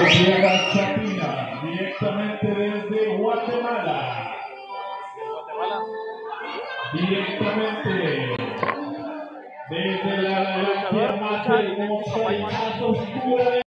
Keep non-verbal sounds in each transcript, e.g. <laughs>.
Sociedad Chapina, directamente desde Guatemala. Directamente desde la galaxia más hermosa y más oscura del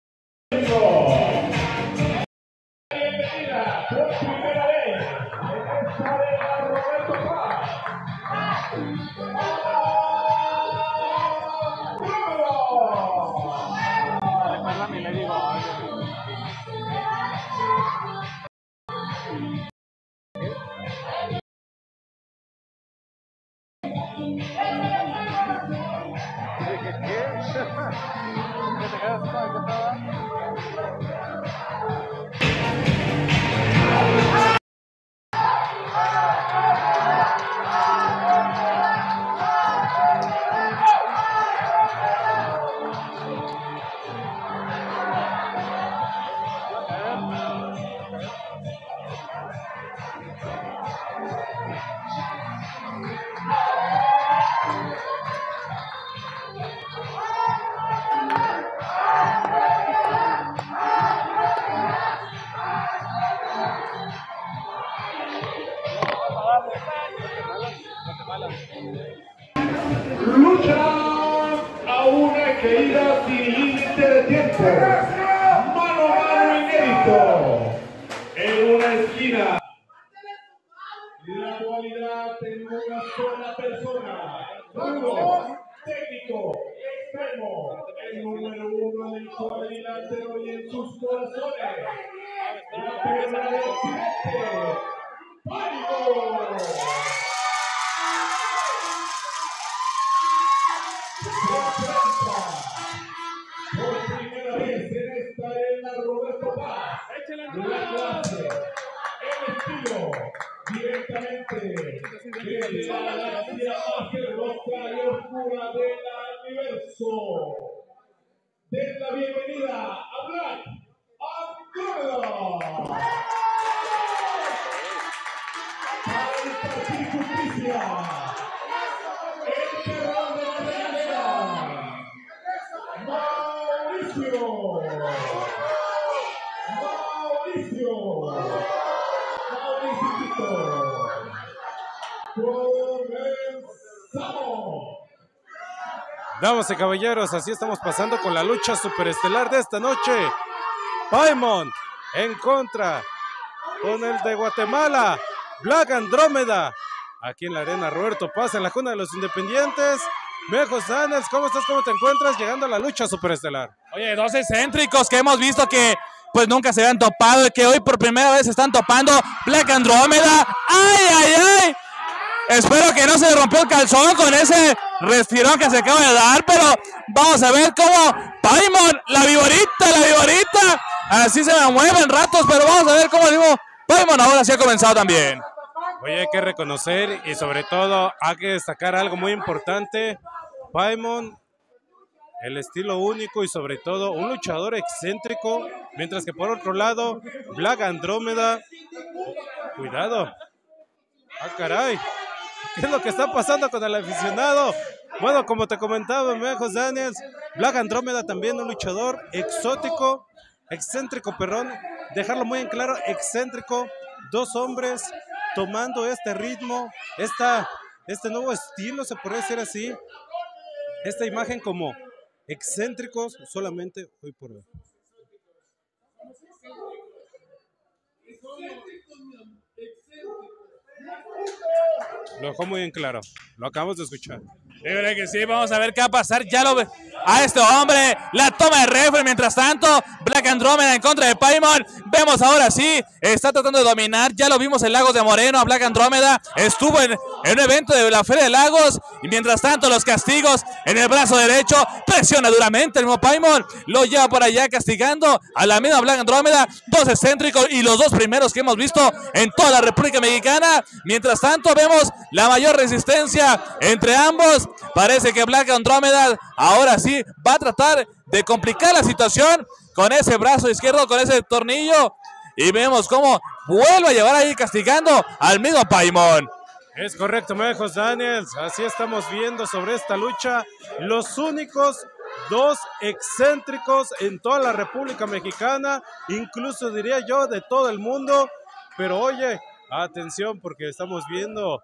Mauricio. Mauricio. Mauricio. Damas y caballeros, así estamos pasando con la lucha superestelar de esta noche. Paimon en contra con el de Guatemala, Black Andrómeda. Aquí en la arena Roberto Paz, en la cuna de los independientes. Mejos Daniels, ¿cómo estás? ¿Cómo te encuentras? Llegando a la lucha superestelar. Oye, dos excéntricos que hemos visto que pues nunca se habían topado y que hoy por primera vez están topando Black Andrómeda. ¡Ay, ay, ay! Espero que no se rompió el calzón con ese respirón que se acaba de dar, pero vamos a ver cómo Paimon, la viborita, la viborita, así se me mueven ratos, pero vamos a ver cómo digo, Paimon ahora sí ha comenzado también. Oye, hay que reconocer y sobre todo hay que destacar algo muy importante. Paimon, el estilo único y sobre todo un luchador excéntrico, mientras que por otro lado, Black Andrómeda, cuidado. Ah, caray. ¿Qué es lo que está pasando con el aficionado? Bueno, como te comentaba, Mejos Daniels, Black Andrómeda también un luchador exótico, excéntrico, perdón, dejarlo muy en claro, excéntrico, dos hombres tomando este ritmo, esta, este nuevo estilo, se puede decir así, esta imagen como excéntricos solamente hoy por hoy. Lo dejó muy en claro, lo acabamos de escuchar. Vamos a ver qué va a pasar. Ya lo ve. A este hombre, la toma de refri. Mientras tanto, Black Andrómeda en contra de Paimon. Vemos ahora sí, está tratando de dominar. Ya lo vimos en Lagos de Moreno. A Black Andrómeda estuvo en, un evento de la Feria de Lagos. Y mientras tanto, los castigos en el brazo derecho. Presiona duramente el mismo Paimon. Lo lleva por allá castigando a la misma Black Andrómeda. Dos excéntricos y los dos primeros que hemos visto en toda la República Mexicana. Mientras tanto, vemos la mayor resistencia entre ambos. Parece que Black Andrómeda ahora sí va a tratar de complicar la situación con ese brazo izquierdo, con ese tornillo. Y vemos cómo vuelve a llevar ahí castigando al mismo Paimon. Es correcto, Mejos Daniels. Así estamos viendo sobre esta lucha. Los únicos dos excéntricos en toda la República Mexicana, incluso diría yo de todo el mundo. Pero oye, atención porque estamos viendo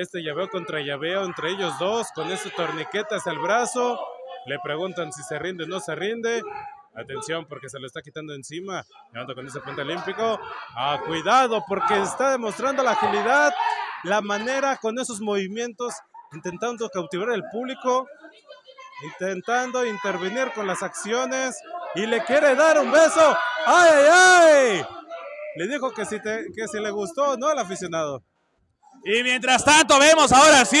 este llaveo contra llaveo entre ellos dos, con ese torniquete hacia el brazo. Le preguntan si se rinde o no se rinde. Atención porque se lo está quitando encima. Llevando con ese puente olímpico. Ah, cuidado porque está demostrando la agilidad, la manera con esos movimientos, intentando cautivar al público, intentando intervenir con las acciones y le quiere dar un beso. ¡Ay, ay, ay! Le dijo que si, que si le gustó, ¿no? Al aficionado. Y mientras tanto vemos ahora sí,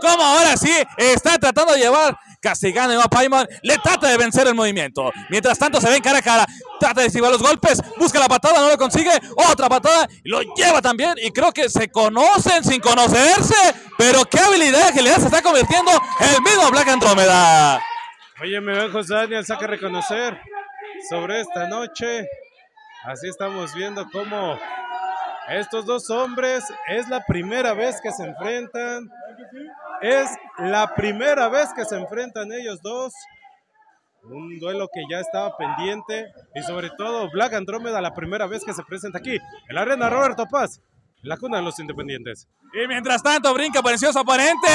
como ahora sí está tratando de llevar castigando a Paimon, le trata de vencer el movimiento. Mientras tanto se ven cara a cara, trata de esquivar los golpes, busca la patada, no lo consigue, otra patada, lo lleva también y creo que se conocen sin conocerse, pero qué habilidad y agilidad se está convirtiendo el mismo Black Andrómeda. Oye, me ven José Daniel, saca reconocer sobre esta noche. Así estamos viendo cómo estos dos hombres es la primera vez que se enfrentan. Es la primera vez que se enfrentan ellos dos. Un duelo que ya estaba pendiente. Y sobre todo Black Andrómeda la primera vez que se presenta aquí. En la arena Roberto Paz. La cuna de los independientes. Y mientras tanto brinca por encima su oponente,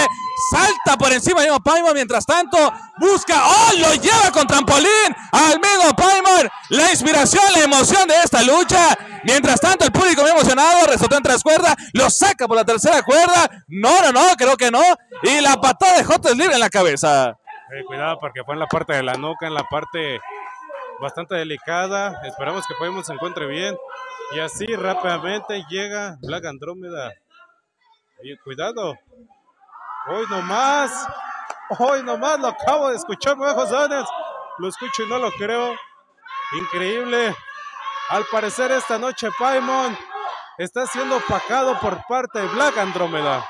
salta por encima de Paimon, mientras tanto busca, ¡oh! Lo lleva con trampolín al mismo Paimon. La inspiración, la emoción de esta lucha. Mientras tanto el público muy emocionado, resultó entre las cuerdas, lo saca por la tercera cuerda. No, no, no, creo que no. Y la patada de J es libre en la cabeza. Eh, cuidado porque fue en la parte de la nuca, en la parte bastante delicada. Esperamos que Paimon se encuentre bien. Y así rápidamente llega Black Andrómeda. Oye, cuidado. Hoy nomás. Hoy nomás lo acabo de escuchar, José Lo escucho y no lo creo. Increíble. Al parecer esta noche Paimon está siendo opacado por parte de Black Andrómeda.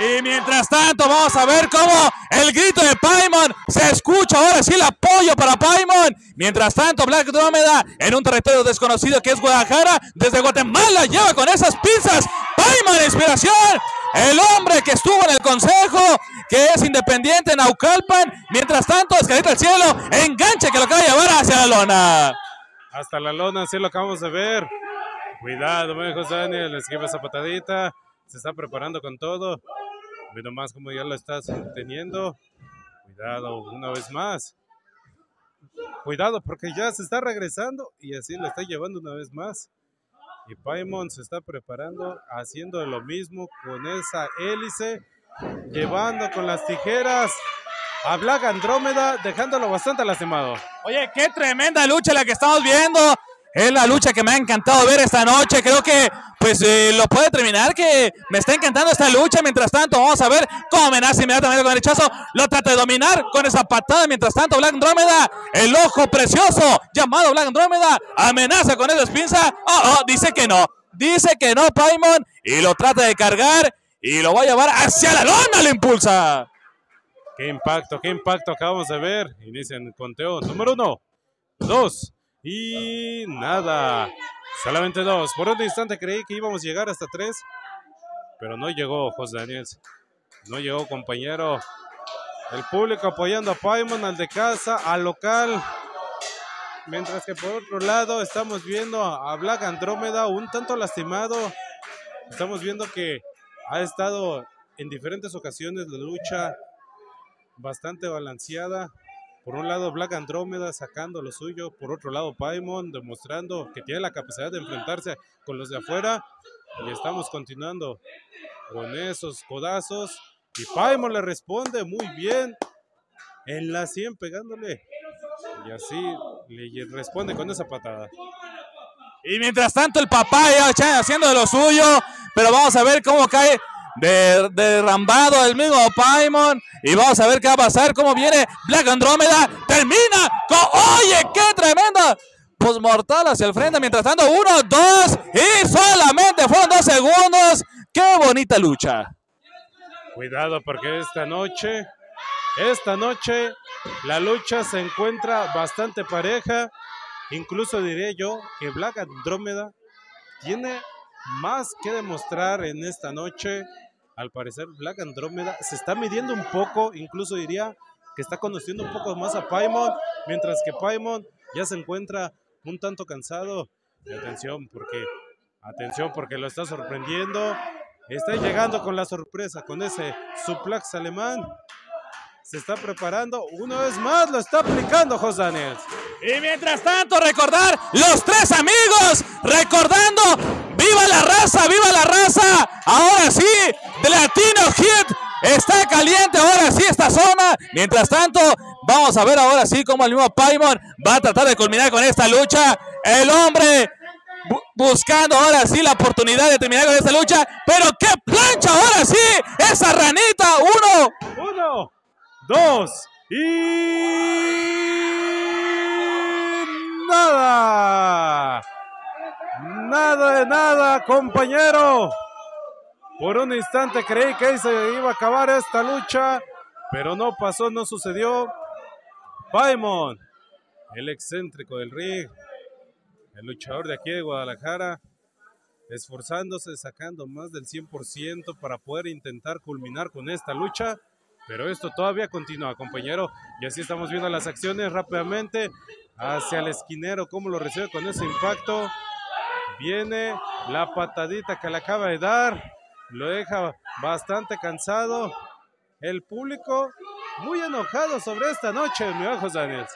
Y mientras tanto, vamos a ver cómo el grito de Paimon se escucha. Ahora sí, el apoyo para Paimon. Mientras tanto, Black Andrómeda en un territorio desconocido que es Guadalajara, desde Guatemala, lleva con esas pinzas. Paimon, inspiración. El hombre que estuvo en el consejo, que es independiente en Naucalpan. Mientras tanto, escalita al cielo, enganche que lo acaba de llevar hacia la lona. Hasta la lona, así lo acabamos de ver. Cuidado, José Daniel, esquiva esa patadita. Se está preparando con todo. Ve nomás como ya lo estás teniendo. Cuidado, una vez más. Cuidado, porque ya se está regresando y así lo está llevando una vez más. Y Paimon se está preparando, haciendo lo mismo con esa hélice, llevando con las tijeras a Black Andrómeda, dejándolo bastante lastimado. Oye, qué tremenda lucha la que estamos viendo. Es la lucha que me ha encantado ver esta noche. Creo que pues eh, lo puede terminar, que me está encantando esta lucha. Mientras tanto, vamos a ver cómo amenaza inmediatamente con el rechazo. Lo trata de dominar con esa patada. Mientras tanto, Black Andrómeda, el ojo precioso, llamado Black Andrómeda, amenaza con esa espinza. Oh, oh, dice que no. Dice que no, Paimon. Y lo trata de cargar y lo va a llevar hacia la lona, lo impulsa. Qué impacto, qué impacto acabamos de ver. Y dicen, conteo número uno, dos y nada. Solamente dos. Por un instante creí que íbamos a llegar hasta tres, pero no llegó José Daniel. No llegó compañero. El público apoyando a Paimon, al de casa, al local. Mientras que por otro lado estamos viendo a Black Andrómeda un tanto lastimado. Estamos viendo que ha estado en diferentes ocasiones la lucha bastante balanceada. Por un lado, Black Andrómeda sacando lo suyo. Por otro lado, Paimon demostrando que tiene la capacidad de enfrentarse con los de afuera. Y estamos continuando con esos codazos. Y Paimon le responde muy bien en la 100 pegándole. Y así le responde con esa patada. Y mientras tanto el papá ya haciendo de lo suyo. Pero vamos a ver cómo cae derrambado el mismo Paimon. Y vamos a ver qué va a pasar, cómo viene Black Andrómeda. Termina con, oye, qué tremenda. Postmortal hacia el frente, mientras tanto, uno, dos, y solamente fueron dos segundos. Qué bonita lucha. Cuidado porque esta noche, esta noche, la lucha se encuentra bastante pareja. Incluso diré yo que Black Andrómeda tiene más que demostrar en esta noche. Al parecer, Black Andrómeda se está midiendo un poco, incluso diría que está conociendo un poco más a Paimon, mientras que Paimon ya se encuentra un tanto cansado. Y atención, porque, atención, porque lo está sorprendiendo. Está llegando con la sorpresa, con ese suplex alemán. Se está preparando, una vez más lo está aplicando José Daniels. Y mientras tanto, recordar los tres amigos, recordando, viva la raza, viva la raza. Ahora sí, Latino Hit está caliente, ahora sí esta zona. Mientras tanto, vamos a ver ahora sí cómo el mismo Paimon va a tratar de culminar con esta lucha. El hombre bu- buscando ahora sí la oportunidad de terminar con esta lucha. Pero qué plancha ahora sí, esa ranita, uno. Uno, dos y nada. Nada de nada, compañero. Por un instante creí que ahí se iba a acabar esta lucha, pero no pasó, no sucedió. Paimon, el excéntrico del ring, el luchador de aquí de Guadalajara, esforzándose, sacando más del 100% para poder intentar culminar con esta lucha. Pero esto todavía continúa, compañero. Y así estamos viendo las acciones rápidamente hacia el esquinero, cómo lo recibe con ese impacto. Viene la patadita que le acaba de dar. Lo deja bastante cansado. El público muy enojado sobre esta noche, mi ojos Daniels.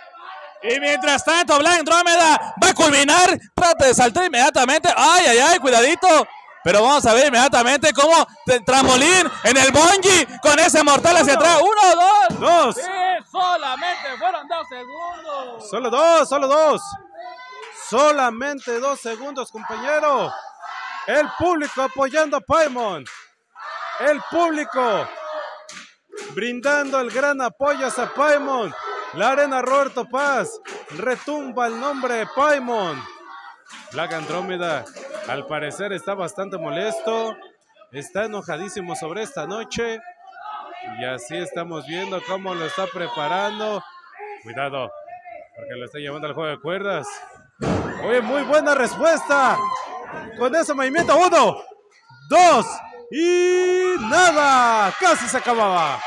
Y mientras tanto, Black Andrómeda va a culminar. Trata de saltar inmediatamente. Ay, ay, ay, cuidadito. Pero vamos a ver inmediatamente cómo trampolín en el bonji con ese mortal hacia atrás. Uno, dos. Dos. Sí, solamente fueron dos segundos. Solo dos, solo dos. Solamente dos segundos, compañero. El público apoyando a Paimon. El público brindando el gran apoyo a Paimon. La arena Roberto Paz retumba el nombre de Paimon. Black Andrómeda, al parecer, está bastante molesto. Está enojadísimo sobre esta noche. Y así estamos viendo cómo lo está preparando. Cuidado, porque lo está llevando al juego de cuerdas. Oye, muy buena respuesta. Con ese movimiento, uno, dos y nada. Casi se acababa.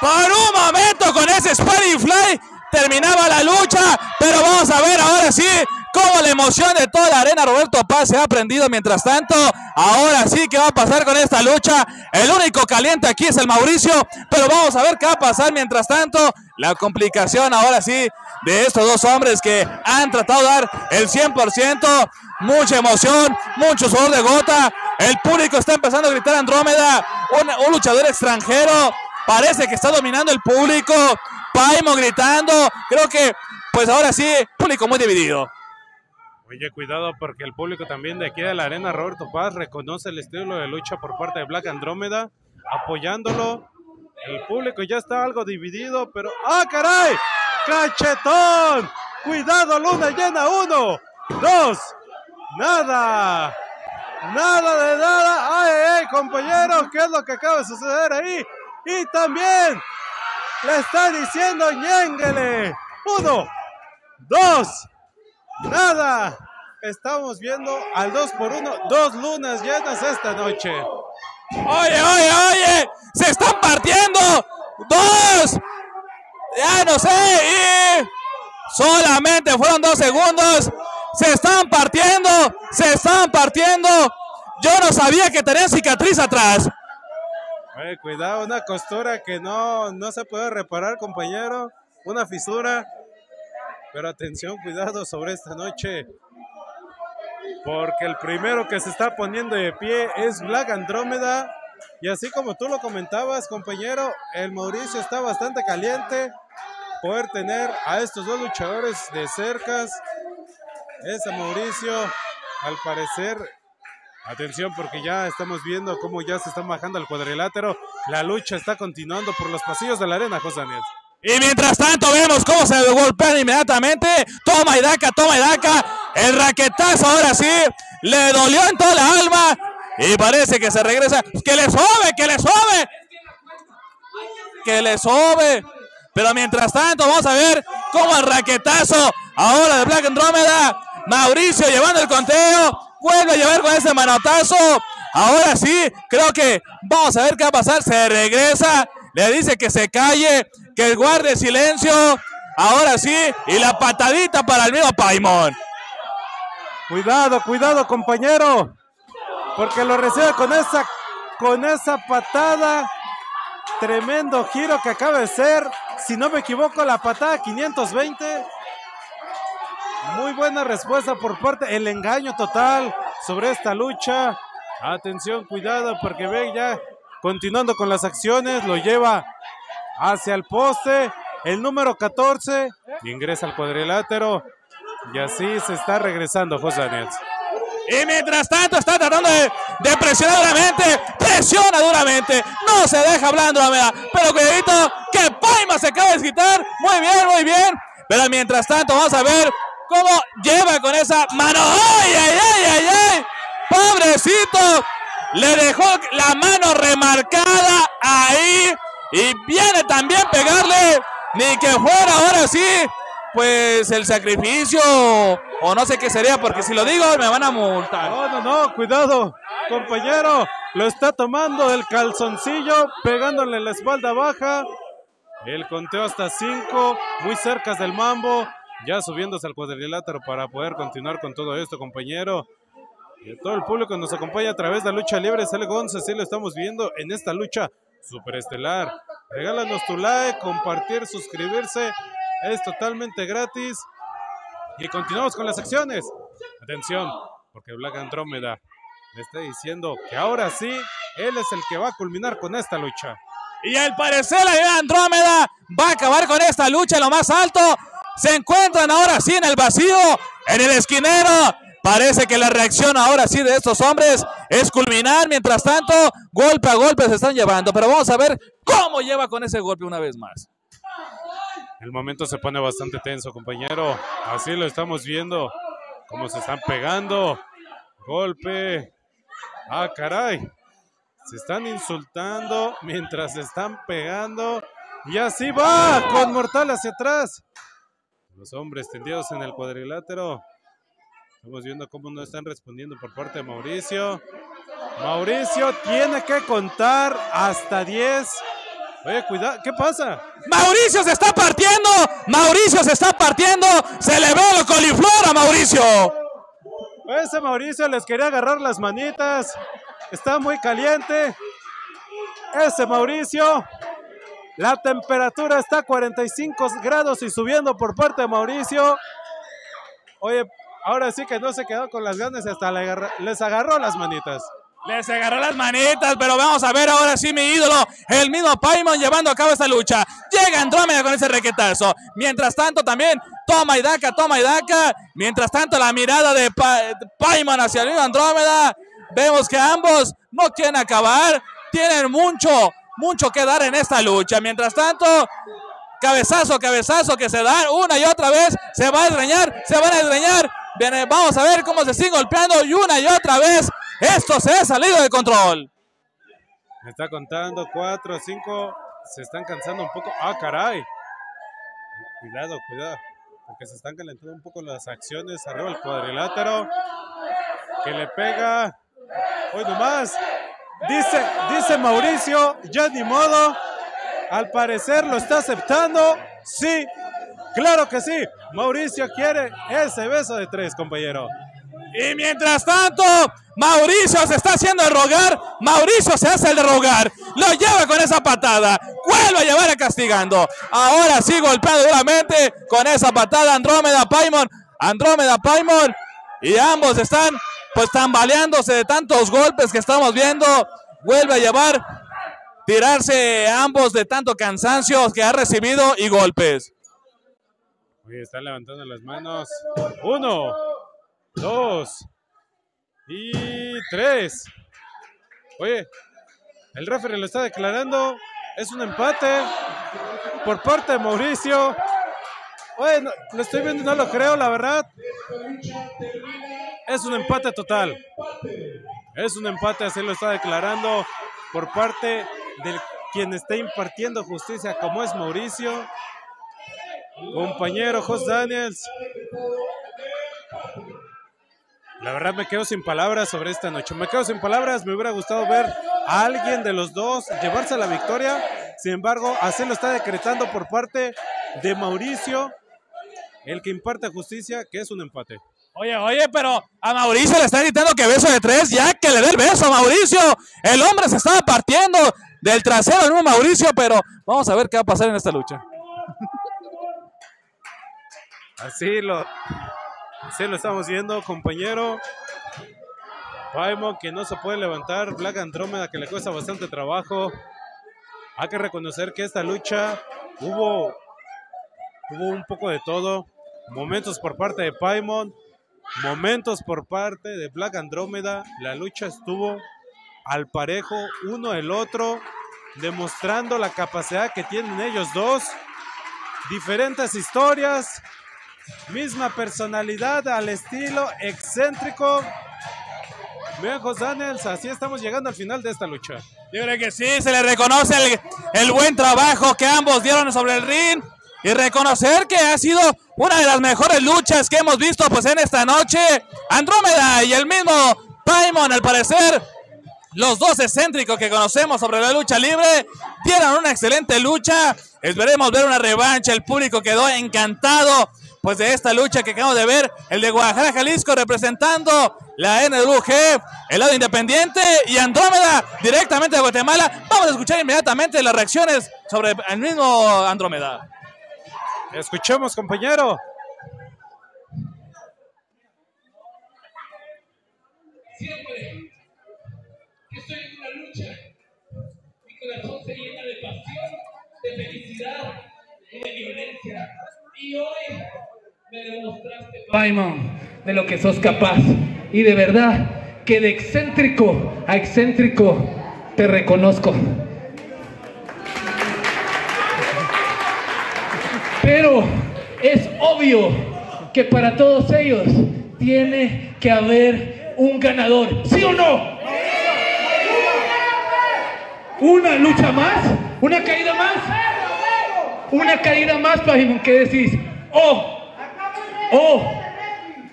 Por un momento con ese Sparring Fly terminaba la lucha, pero vamos a ver ahora sí cómo la emoción de toda la arena Roberto Paz se ha prendido mientras tanto. Ahora sí, ¿qué va a pasar con esta lucha? El único caliente aquí es el Mauricio, pero vamos a ver qué va a pasar mientras tanto. La complicación ahora sí de estos dos hombres que han tratado de dar el 100%. Mucha emoción, mucho sudor de gota. El público está empezando a gritar Andrómeda, un, un luchador extranjero. Parece que está dominando el público. Paimo gritando. Creo que, pues ahora sí, público muy dividido. Oye, cuidado porque el público también de aquí de la arena Roberto Paz reconoce el estilo de lucha por parte de Black Andrómeda, apoyándolo. El público ya está algo dividido, pero ¡ah, caray! ¡Cachetón! Cuidado, luna llena, uno, dos, nada. Nada de nada. ¡Ay, ay, compañeros! ¿Qué es lo que acaba de suceder ahí? Y también le está diciendo ñénguele. Uno, dos, nada. Estamos viendo al dos por uno, dos lunas llenas esta noche. Oye, oye, oye, se están partiendo. Dos. Ya no sé. Y solamente fueron dos segundos. Se están partiendo. Se están partiendo. Yo no sabía que tenían cicatriz atrás. Oye, cuidado, una costura que no, no se puede reparar, compañero. Una fisura. Pero atención, cuidado sobre esta noche. Porque el primero que se está poniendo de pie es Black Andrómeda. Y así como tú lo comentabas, compañero, el Mauricio está bastante caliente. Poder tener a estos dos luchadores de cercas. Ese Mauricio, al parecer, atención porque ya estamos viendo cómo ya se están bajando al cuadrilátero. La lucha está continuando por los pasillos de la arena, José Daniel. Y mientras tanto vemos cómo se golpean inmediatamente. Toma y daca, toma y daca. El raquetazo ahora sí. Le dolió en toda la alma. Y parece que se regresa. Que le sobe, que le sobe. Que le sobe. Pero mientras tanto vamos a ver cómo el raquetazo ahora de Black Andrómeda. Mauricio llevando el conteo. Vuelve a llevar con ese manotazo. Ahora sí, creo que vamos a ver qué va a pasar. Se regresa le dice que se calle, que guarde silencio. Ahora sí, y la patadita para el mismo Paimon. Cuidado, cuidado, compañero. Porque lo recibe con esa, con esa patada. Tremendo giro que acaba de ser, si no me equivoco, la patada 520. Muy buena respuesta por parte, el engaño total sobre esta lucha. Atención, cuidado, porque ve ya continuando con las acciones, lo lleva hacia el poste. El número 14 ingresa al cuadrilátero y así se está regresando José Daniels. Y mientras tanto está tratando de, presionar duramente, presiona duramente, no se deja hablando pero cuidadito que Paima se acaba de quitar, muy bien, muy bien, pero mientras tanto vamos a ver cómo lleva con esa mano, ay, ay, ay, ay, ay, pobrecito, le dejó la mano remarcada ahí y viene también pegarle, ni que fuera ahora sí, pues el sacrificio o no sé qué sería, porque si lo digo me van a multar. No, no, no, cuidado, compañero, lo está tomando del calzoncillo, pegándole la espalda baja. El conteo hasta cinco, muy cerca del mambo, ya subiéndose al cuadrilátero para poder continuar con todo esto, compañero. Y todo el público nos acompaña a través de la lucha libre. Sale González, así lo estamos viendo en esta lucha superestelar. Regálanos tu like, compartir, suscribirse. Es totalmente gratis. Y continuamos con las acciones. Atención, porque Black Andrómeda le está diciendo que ahora sí, él es el que va a culminar con esta lucha. Y al parecer la Andrómeda va a acabar con esta lucha en lo más alto. Se encuentran ahora sí en el vacío, en el esquinero. Parece que la reacción ahora sí de estos hombres es culminar. Mientras tanto, golpe a golpe se están llevando. Pero vamos a ver cómo lleva con ese golpe una vez más. El momento se pone bastante tenso, compañero. Así lo estamos viendo. Cómo se están pegando. Golpe. Ah, caray. Se están insultando mientras se están pegando. Y así va, con mortal hacia atrás. Los hombres tendidos en el cuadrilátero. Estamos viendo cómo no están respondiendo por parte de Mauricio. Mauricio tiene que contar hasta 10 Oye, cuidado, ¿qué pasa? Mauricio se está partiendo, Mauricio se está partiendo, se le ve el coliflor a Mauricio. Ese Mauricio les quería agarrar las manitas, está muy caliente. Ese Mauricio, la temperatura está a 45 grados y subiendo por parte de Mauricio. Oye, ahora sí que no se quedó con las ganas, hasta les agarró las manitas. Les agarró las manitas, pero vamos a ver ahora sí mi ídolo, el mismo Paimon llevando a cabo esta lucha. Llega Andrómeda con ese requetazo. Mientras tanto también toma y daca, toma y daca. Mientras tanto la mirada de Paimon hacia el mismo Andrómeda. Vemos que ambos no quieren acabar. Tienen mucho, mucho que dar en esta lucha. Mientras tanto, cabezazo, cabezazo que se dan una y otra vez. Se va a desgreñar, se van a vamos a ver cómo se siguen golpeando y una y otra vez esto se ha salido de control. Me está contando cuatro, cinco. Se están cansando un poco. Ah, caray. Cuidado, cuidado. Porque se están calentando un poco las acciones. Arriba el cuadrilátero. Que le pega. Hoy nomás. Dice, dice Mauricio, ya ni modo. Al parecer lo está aceptando. Sí, claro que sí. Mauricio quiere ese beso de tres, compañero. Y mientras tanto, Mauricio se está haciendo el rogar. Mauricio se hace el rogar. Lo lleva con esa patada. Vuelve a llevar a castigando. Ahora sí golpeado duramente con esa patada Andrómeda Paimon. Andrómeda Paimon. Y ambos están pues tambaleándose de tantos golpes que estamos viendo. Vuelve a llevar. Tirarse ambos de tanto cansancio que ha recibido y golpes. Oye, están levantando las manos. Uno dos y tres. Oye, el referee lo está declarando. Es un empate por parte de Mauricio. Oye, lo estoy viendo y no lo creo, la verdad. Es un empate total. Es un empate, así lo está declarando por parte de quien está impartiendo justicia, como es Mauricio. Compañero Jos Daniels. La verdad me quedo sin palabras sobre esta noche. Me quedo sin palabras. Me hubiera gustado ver a alguien de los dos llevarse la victoria. Sin embargo, así lo está decretando por parte de Mauricio, el que imparte justicia, que es un empate. Oye, oye, pero a Mauricio le está gritando que beso de tres, ya que le dé el beso a Mauricio. El hombre se estaba partiendo del trasero de un Mauricio, pero vamos a ver qué va a pasar en esta lucha. Así lo, así lo estamos viendo, compañero. Paimon que no se puede levantar, Black Andrómeda que le cuesta bastante trabajo. Hay que reconocer que esta lucha hubo, hubo un poco de todo. Momentos por parte de Paimon, momentos por parte de Black Andrómeda. La lucha estuvo al parejo uno el otro, demostrando la capacidad que tienen ellos dos. Diferentes historias, misma personalidad al estilo excéntrico. José Daniels, así estamos llegando al final de esta lucha. Yo creo que sí, se le reconoce el, el buen trabajo que ambos dieron sobre el ring y reconocer que ha sido una de las mejores luchas que hemos visto pues en esta noche. Andrómeda y el mismo Paimon, al parecer, los dos excéntricos que conocemos sobre la lucha libre, dieron una excelente lucha. Esperemos ver una revancha. El público quedó encantado pues de esta lucha que acabamos de ver, el de Guadalajara, Jalisco, representando la NWG, el lado independiente, y Andrómeda, directamente de Guatemala. Vamos a escuchar inmediatamente las reacciones sobre el mismo Andrómeda. Escuchemos, compañero. Siempre que estoy en una lucha, mi corazón se llena de pasión, de felicidad y de violencia. Y hoy me demostraste, Paimon, de lo que sos capaz. Y de verdad que de excéntrico a excéntrico te reconozco. Pero es obvio que para todos ellos tiene que haber un ganador. ¿Sí o no? Una lucha más, una caída más, una caída más, Paimon. ¿Qué decís? Oh, oh,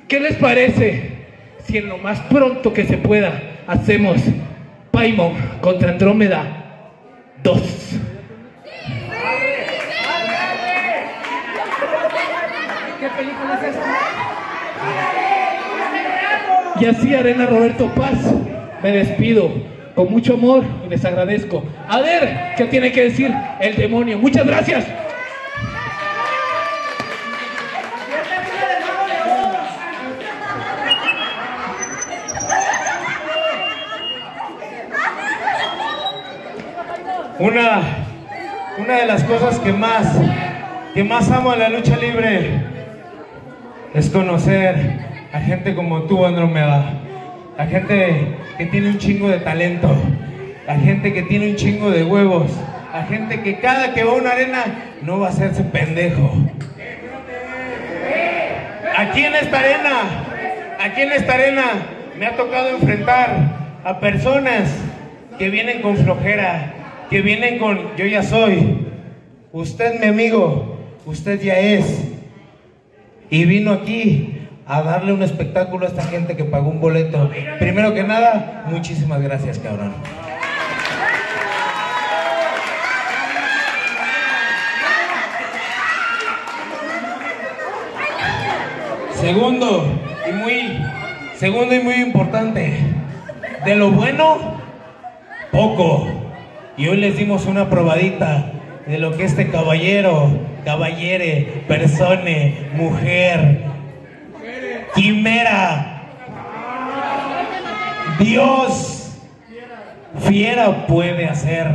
¿qué les parece si en lo más pronto que se pueda hacemos Paimon contra Andrómeda 2? Y así, Arena Roberto Paz, me despido con mucho amor y les agradezco. A ver, ¿qué tiene que decir el demonio? Muchas gracias. Una, una de las cosas que más, que más amo en la lucha libre es conocer a gente como tú, Andromeda. A gente que tiene un chingo de talento. A gente que tiene un chingo de huevos. A gente que cada que va a una arena no va a hacerse pendejo. Aquí en esta arena, aquí en esta arena me ha tocado enfrentar a personas que vienen con flojera, que vienen con yo ya soy. Usted mi amigo, usted ya es. Y vino aquí a darle un espectáculo a esta gente que pagó un boleto. Primero que nada, muchísimas gracias, cabrón. Segundo, y muy, segundo y muy importante, de lo bueno, poco. Y hoy les dimos una probadita de lo que este caballero, caballere, persone, mujer, quimera, Dios, fiera puede hacer.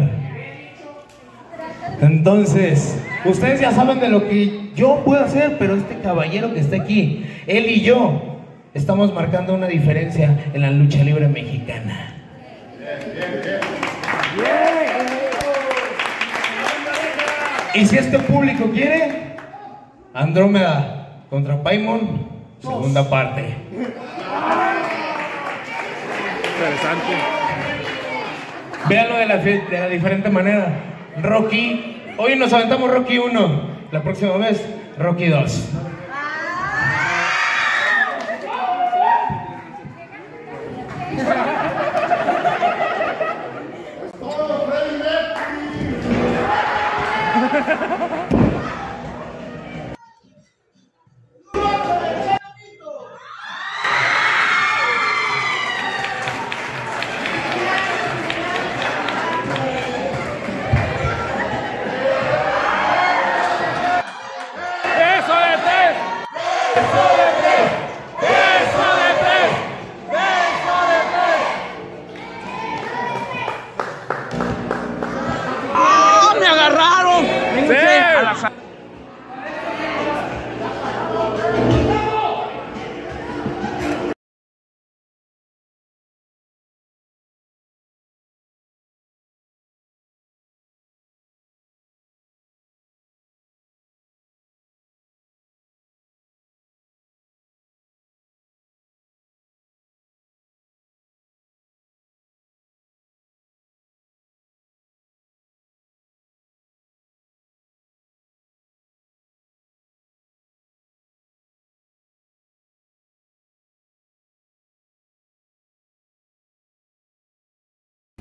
Entonces, ustedes ya saben de lo que yo puedo hacer, pero este caballero que está aquí, él y yo, estamos marcando una diferencia en la lucha libre mexicana. Y si este público quiere, Andrómeda contra Paimon, segunda parte. Interesante. Véanlo de la, de la diferente manera. Rocky, hoy nos aventamos Rocky 1, la próxima vez Rocky 2.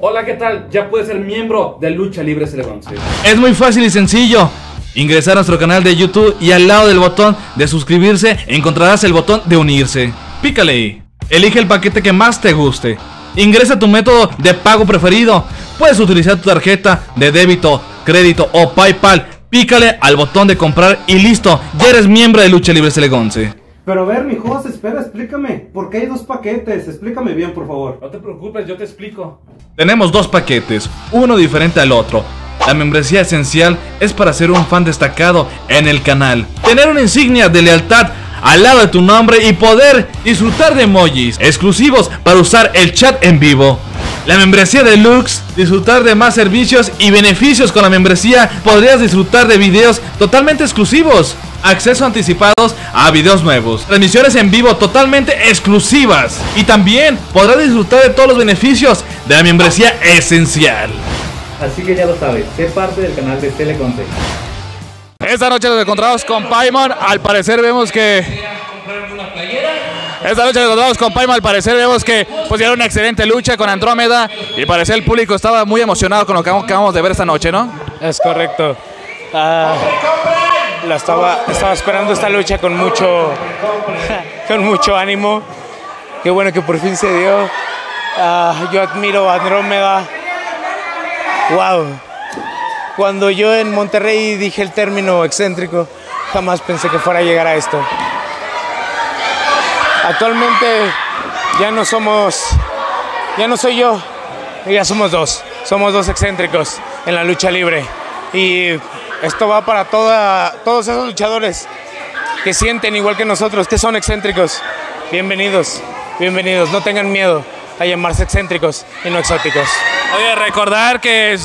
Hola, ¿qué tal? Ya puedes ser miembro de Lucha Libre Celebrons. Es muy fácil y sencillo. Ingresar a nuestro canal de YouTube y al lado del botón de suscribirse encontrarás el botón de unirse. Pícale ahí. Elige el paquete que más te guste. Ingresa tu método de pago preferido. Puedes utilizar tu tarjeta de débito, crédito o PayPal. Pícale al botón de comprar y listo. Ya eres miembro de Lucha Libre Celegonce. Pero a ver, mi espera, explícame. ¿Por qué hay dos paquetes? Explícame bien, por favor. No te preocupes, yo te explico. Tenemos dos paquetes, uno diferente al otro. La membresía esencial es para ser un fan destacado en el canal, tener una insignia de lealtad al lado de tu nombre y poder disfrutar de emojis exclusivos para usar el chat en vivo. La membresía deluxe, disfrutar de más servicios y beneficios con la membresía, podrías disfrutar de videos totalmente exclusivos, acceso anticipados a videos nuevos, transmisiones en vivo totalmente exclusivas y también podrás disfrutar de todos los beneficios de la membresía esencial. Así que ya lo sabes, sé parte del canal de Teleconte. Esta noche nos encontramos con Paimon, al parecer vemos que esta noche nos encontramos con Paimon, al parecer vemos que pues era una excelente lucha con Andrómeda y parece el público estaba muy emocionado con lo que acabamos de ver esta noche, ¿no? Es correcto. Ah, la estaba, estaba esperando esta lucha con mucho, <laughs> con mucho ánimo. Qué bueno que por fin se dio. Ah, yo admiro a Andrómeda. Wow. Cuando yo en Monterrey dije el término excéntrico, jamás pensé que fuera a llegar a esto. Actualmente ya no somos, ya no soy yo, ya somos dos. Somos dos excéntricos en la lucha libre. Y esto va para toda, todos esos luchadores que sienten igual que nosotros, que son excéntricos. Bienvenidos, bienvenidos. No tengan miedo a llamarse excéntricos y no exóticos. Oye, recordar que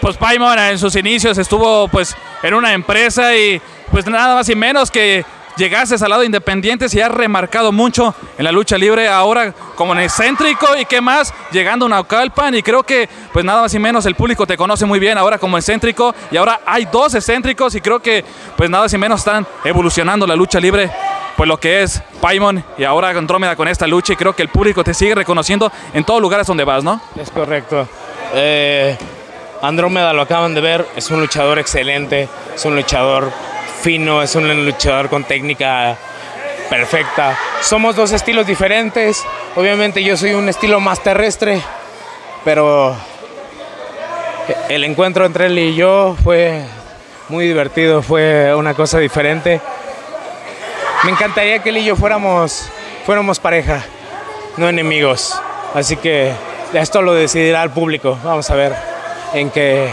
pues Paimon en sus inicios estuvo pues en una empresa y pues nada más y menos que llegases al lado independiente y has remarcado mucho en la lucha libre ahora como en excéntrico y qué más llegando a Naucalpan y creo que pues nada más y menos el público te conoce muy bien ahora como excéntrico y ahora hay dos excéntricos y creo que pues nada más y menos están evolucionando la lucha libre pues lo que es Paimon y ahora Andrómeda con esta lucha y creo que el público te sigue reconociendo en todos lugares donde vas, ¿no? Es correcto. Eh, Andrómeda lo acaban de ver, es un luchador excelente, es un luchador fino, es un luchador con técnica perfecta. Somos dos estilos diferentes, obviamente yo soy un estilo más terrestre, pero el encuentro entre él y yo fue muy divertido, fue una cosa diferente. Me encantaría que él y yo fuéramos, fuéramos pareja, no enemigos. Así que esto lo decidirá el público. Vamos a ver en qué,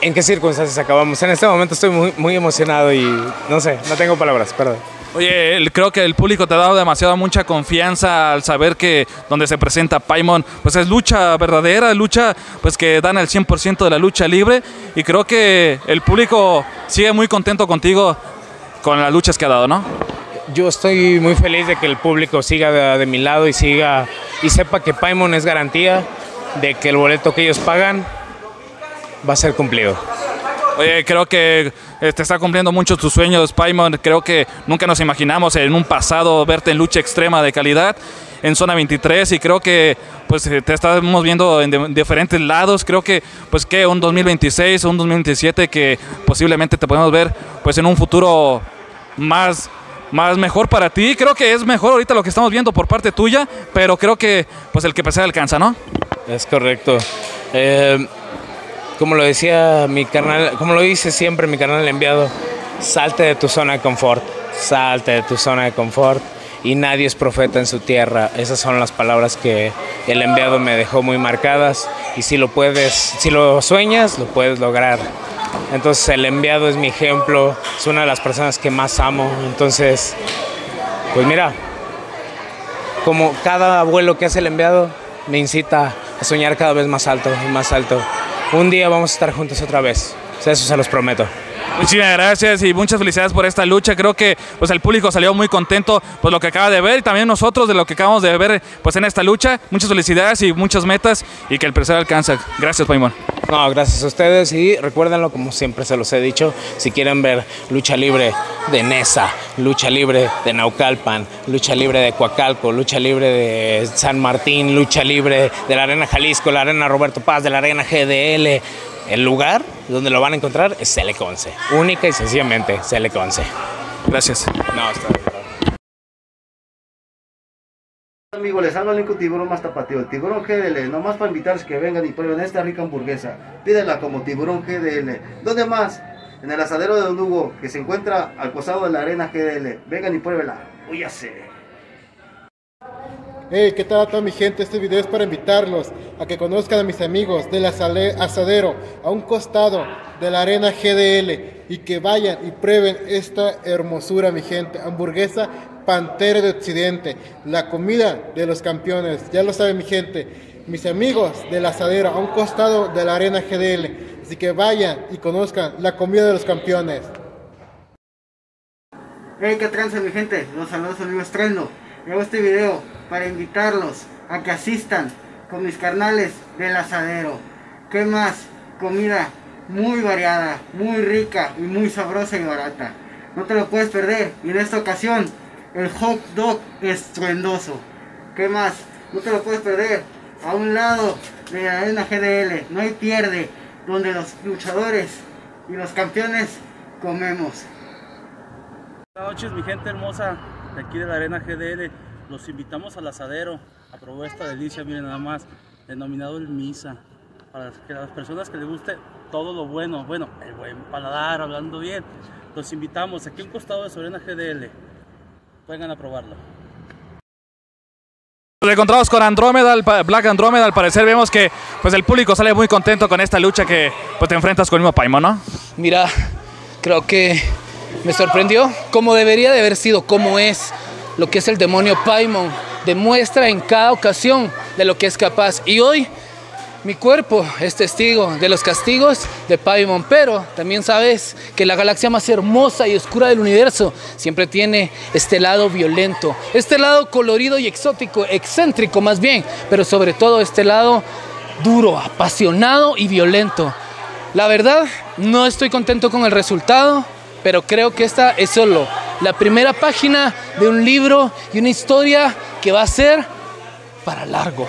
en qué circunstancias acabamos. En este momento estoy muy, muy emocionado y no sé, no tengo palabras, perdón. Oye, creo que el público te ha dado demasiada mucha confianza al saber que donde se presenta Paimon, pues es lucha verdadera, lucha pues que dan el 100% de la lucha libre y creo que el público sigue muy contento contigo con las luchas que ha dado, ¿no? Yo estoy muy feliz de que el público siga de, de mi lado y siga y sepa que Paimon es garantía de que el boleto que ellos pagan va a ser cumplido. Oye, creo que te está cumpliendo mucho tus sueños, Paimon. Creo que nunca nos imaginamos en un pasado verte en lucha extrema de calidad en zona 23 y creo que pues eh, te estamos viendo en de- diferentes lados. Creo que pues que un 2026 o un 2027 que posiblemente te podemos ver pues en un futuro más más mejor para ti. Creo que es mejor ahorita lo que estamos viendo por parte tuya, pero creo que pues el que pese alcanza, ¿no? Es correcto. Eh, como lo decía mi carnal, como lo dice siempre mi carnal enviado, salte de tu zona de confort, salte de tu zona de confort y nadie es profeta en su tierra. Esas son las palabras que el enviado me dejó muy marcadas y si lo puedes, si lo sueñas, lo puedes lograr. Entonces el enviado es mi ejemplo, es una de las personas que más amo. Entonces, pues mira, como cada abuelo que hace el enviado me incita a soñar cada vez más alto y más alto. Un día vamos a estar juntos otra vez. Eso se los prometo. Muchísimas gracias y muchas felicidades por esta lucha. Creo que pues el público salió muy contento por lo que acaba de ver y también nosotros de lo que acabamos de ver pues en esta lucha. Muchas felicidades y muchas metas y que el preseo alcanza. Gracias, Paimon. No, gracias a ustedes y recuérdenlo como siempre se los he dicho, si quieren ver lucha libre de Nesa, lucha libre de Naucalpan, lucha libre de Coacalco, lucha libre de San Martín, lucha libre de la Arena Jalisco, la Arena Roberto Paz, de la Arena GDL, el lugar donde lo van a encontrar es Celeconce, única y sencillamente Celeconce. Gracias. No, está bien. Amigos, les habla el único tiburón más tapatío, el tiburón GDL, nomás para invitarles que vengan y prueben esta rica hamburguesa. Pídela como tiburón GDL. ¿Dónde más? En el asadero de Don Hugo, que se encuentra al costado de la arena GDL. Vengan y pruébenla. Uy, sé. Hey, ¿qué tal a toda mi gente? Este video es para invitarlos a que conozcan a mis amigos del asadero a un costado de la arena GDL y que vayan y prueben esta hermosura, mi gente. Hamburguesa Pantera de Occidente, la comida de los campeones. Ya lo saben, mi gente. Mis amigos del asadero a un costado de la arena GDL. Así que vayan y conozcan la comida de los campeones. Hey, ¿qué tranza mi gente? Los saludos su amigo Estreno. Hago este video para invitarlos a que asistan con mis carnales del asadero. ¿Qué más? Comida muy variada, muy rica y muy sabrosa y barata. No te lo puedes perder. Y en esta ocasión, el hot dog estruendoso. ¿Qué más? No te lo puedes perder. A un lado de la arena GDL, no hay pierde, donde los luchadores y los campeones comemos. Buenas noches, mi gente hermosa de aquí de la Arena GDL. Los invitamos al asadero a probar esta delicia, miren nada más, denominado el Misa. Para que las personas que les guste todo lo bueno, bueno, el buen paladar, hablando bien, los invitamos aquí a un costado de su Arena GDL. Vengan a probarlo. Nos encontramos con Andrómeda, Black Andrómeda. Al parecer vemos que pues el público sale muy contento con esta lucha que pues te enfrentas con el mismo Paimon, ¿no? Mira, creo que me sorprendió como debería de haber sido, cómo es lo que es el demonio Paimon. Demuestra en cada ocasión de lo que es capaz. Y hoy mi cuerpo es testigo de los castigos de Paimon, pero también sabes que la galaxia más hermosa y oscura del universo siempre tiene este lado violento, este lado colorido y exótico, excéntrico más bien, pero sobre todo este lado duro, apasionado y violento. La verdad, no estoy contento con el resultado, pero creo que esta es solo la primera página de un libro y una historia que va a ser para largo.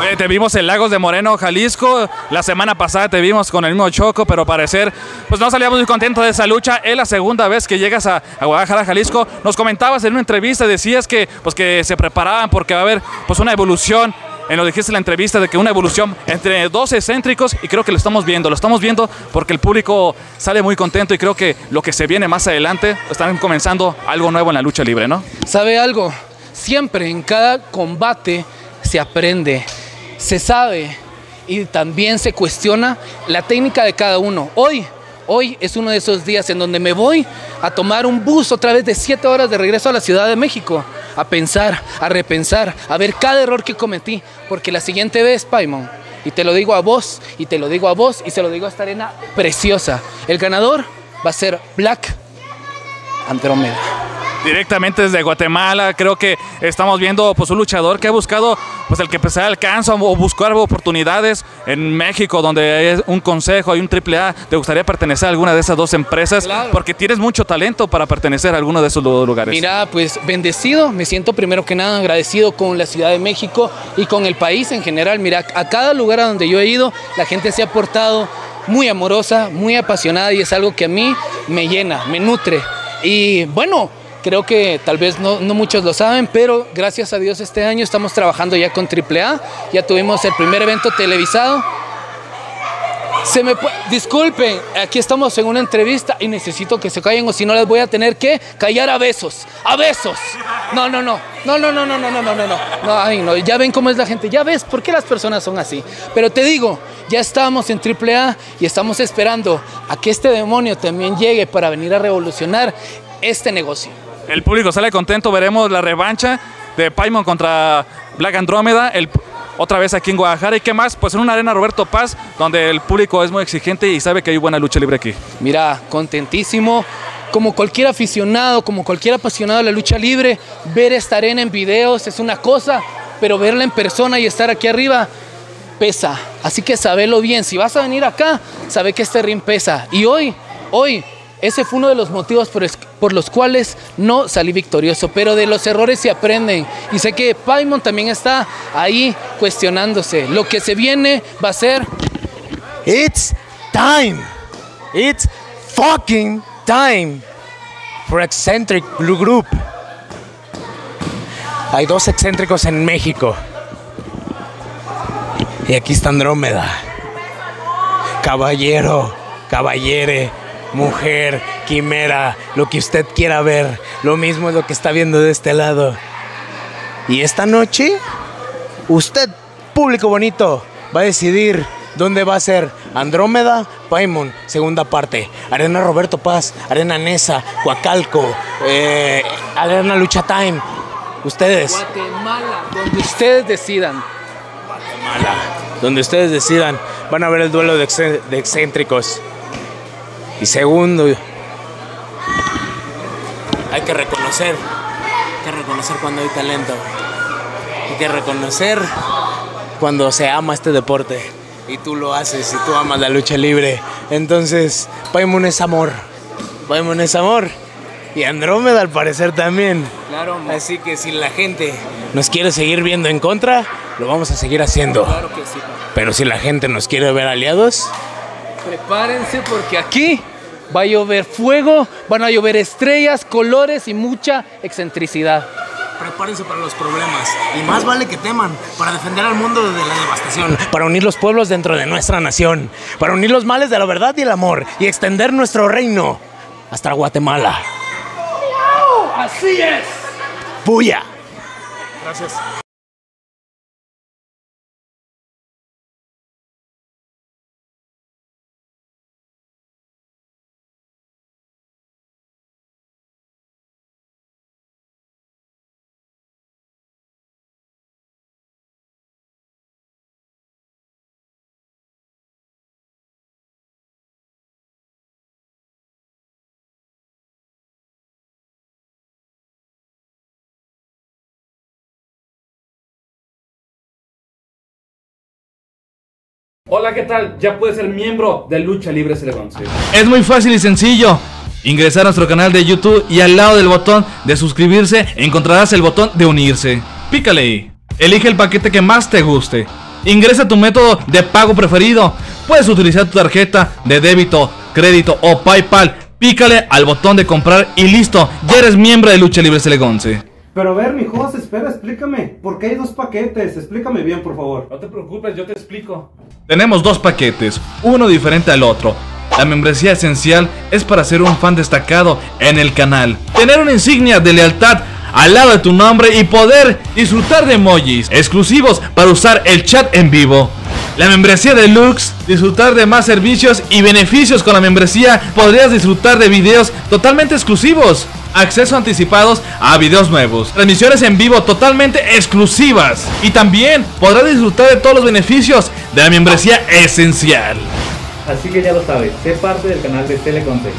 Oye, te vimos en Lagos de Moreno, Jalisco. La semana pasada te vimos con el mismo Choco, pero parecer, pues no salíamos muy contentos de esa lucha. Es la segunda vez que llegas a, a Guadalajara, Jalisco. Nos comentabas en una entrevista, decías que, pues, que se preparaban porque va a haber pues, una evolución. En lo dijiste en la entrevista de que una evolución entre dos excéntricos y creo que lo estamos viendo. Lo estamos viendo porque el público sale muy contento y creo que lo que se viene más adelante están comenzando algo nuevo en la lucha libre, ¿no? ¿Sabe algo? Siempre en cada combate se aprende, se sabe y también se cuestiona la técnica de cada uno. Hoy, hoy es uno de esos días en donde me voy a tomar un bus otra vez de siete horas de regreso a la Ciudad de México, a pensar, a repensar, a ver cada error que cometí, porque la siguiente vez, Paimon, y te lo digo a vos, y te lo digo a vos, y se lo digo a esta arena preciosa, el ganador va a ser Black Andrómeda. directamente desde Guatemala. Creo que estamos viendo pues un luchador que ha buscado pues el que pues, alcanza o buscar oportunidades en México donde hay un consejo, hay un AAA. ¿Te gustaría pertenecer a alguna de esas dos empresas? Porque tienes mucho talento para pertenecer a alguno de esos lu- lugares. Mira, pues bendecido, me siento primero que nada agradecido con la Ciudad de México y con el país en general. Mira, a cada lugar a donde yo he ido, la gente se ha portado muy amorosa, muy apasionada y es algo que a mí me llena, me nutre. Y bueno, creo que tal vez no, muchos lo saben, pero gracias a Dios este año estamos trabajando ya con AAA, ya tuvimos el primer evento televisado. Se me Disculpen, aquí estamos en una entrevista y necesito que se callen o si no les voy a tener que callar a besos. A besos. No, no, no. No, no, no, no, no, no, no, no. No. Ya ven cómo es la gente. Ya ves por qué las personas son así. Pero te digo, ya estamos en AAA y estamos esperando a que este demonio también llegue para venir a revolucionar este negocio. El público sale contento, veremos la revancha de Paimon contra Black Andromeda otra vez aquí en Guadalajara. ¿Y qué más? Pues en una arena Roberto Paz, donde el público es muy exigente y sabe que hay buena lucha libre aquí. Mira, contentísimo. Como cualquier aficionado, como cualquier apasionado de la lucha libre, ver esta arena en videos es una cosa, pero verla en persona y estar aquí arriba pesa. Así que sabelo bien. Si vas a venir acá, sabe que este ring pesa. Y hoy, hoy, ese fue uno de los motivos por, los cuales no salí victorioso. Pero de los errores se aprenden. Y sé que Paimon también está ahí cuestionándose. Lo que se viene va a ser It's time. It's fucking time for Eccentric Blue Group. Hay dos excéntricos en México. Y aquí está Andrómeda. Caballero, caballere, mujer, quimera, lo que usted quiera ver. Lo mismo es lo que está viendo de este lado. Y esta noche, usted, público bonito, va a decidir dónde va a ser Andrómeda, Paimon, segunda parte, Arena Roberto Paz, Arena Nesa, Coacalco, eh, Arena Lucha Time. Ustedes, Guatemala, donde ustedes decidan. Guatemala, donde ustedes decidan, van a ver el duelo de, de excéntricos. Y segundo, hay que reconocer, hay que reconocer cuando hay talento. Hay que reconocer cuando se ama este deporte. Y tú lo haces, y tú amas la lucha libre. Entonces, Paimon es amor. Paimon es amor. Y Andrómeda al parecer también. Claro, Así que si la gente nos quiere seguir viendo en contra, lo vamos a seguir haciendo. Claro que sí. Pero si la gente nos quiere ver aliados, Prepárense porque aquí va a llover fuego, van a llover estrellas, colores y mucha excentricidad. prepárense para los problemas. Y más vale que teman para defender al mundo de la devastación, para unir los pueblos dentro de nuestra nación, para unir los males de la verdad y el amor y extender nuestro reino hasta Guatemala. ¡Así es! ¡Puya! Gracias. Hola, ¿qué tal? Ya puedes ser miembro de Lucha Libre. Es muy fácil y sencillo. Ingresar a nuestro canal de YouTube y al lado del botón de suscribirse encontrarás el botón de unirse. Pícale ahí. Elige el paquete que más te guste. Ingresa tu método de pago preferido. Puedes utilizar tu tarjeta de débito, crédito o PayPal. Pícale al botón de comprar y listo. Ya eres miembro de Lucha Libre Celegonce. Pero a ver, mi Jos, espera, explícame. ¿Por qué hay dos paquetes? Explícame bien, por favor. No te preocupes, yo te explico. Tenemos dos paquetes, uno diferente al otro. La membresía esencial es para ser un fan destacado en el canal, tener una insignia de lealtad al lado de tu nombre y poder disfrutar de emojis exclusivos para usar el chat en vivo. La membresía deluxe, disfrutar de más servicios y beneficios con la membresía, podrías disfrutar de videos totalmente exclusivos, acceso anticipados a videos nuevos, transmisiones en vivo totalmente exclusivas y también podrás disfrutar de todos los beneficios de la membresía esencial. Así que ya lo sabes, sé parte del canal de Teleconte.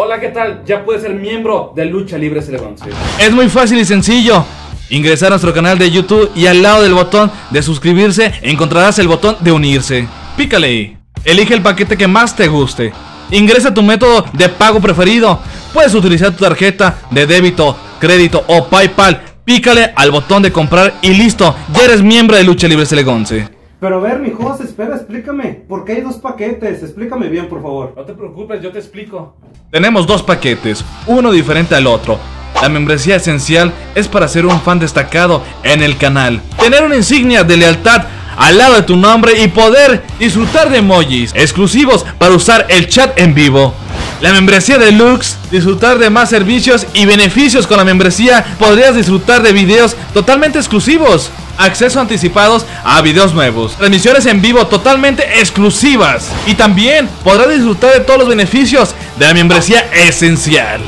Hola, ¿qué tal? Ya puedes ser miembro de Lucha Libre Celegonce. Es muy fácil y sencillo. Ingresar a nuestro canal de YouTube y al lado del botón de suscribirse encontrarás el botón de unirse. Pícale ahí. Elige el paquete que más te guste. Ingresa tu método de pago preferido. Puedes utilizar tu tarjeta de débito, crédito o PayPal. Pícale al botón de comprar y listo. Ya eres miembro de Lucha Libre Celegonce. Pero a ver, mi Jos, espera, explícame. ¿Por qué hay dos paquetes? Explícame bien, por favor. No te preocupes, yo te explico. Tenemos dos paquetes, uno diferente al otro. La membresía esencial es para ser un fan destacado en el canal, tener una insignia de lealtad al lado de tu nombre y poder disfrutar de emojis exclusivos para usar el chat en vivo. La membresía deluxe, disfrutar de más servicios y beneficios con la membresía, podrías disfrutar de videos totalmente exclusivos, acceso anticipados a videos nuevos, transmisiones en vivo totalmente exclusivas y también podrás disfrutar de todos los beneficios de la membresía esencial.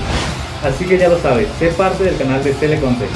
Así que ya lo sabes, sé parte del canal de Teleconte.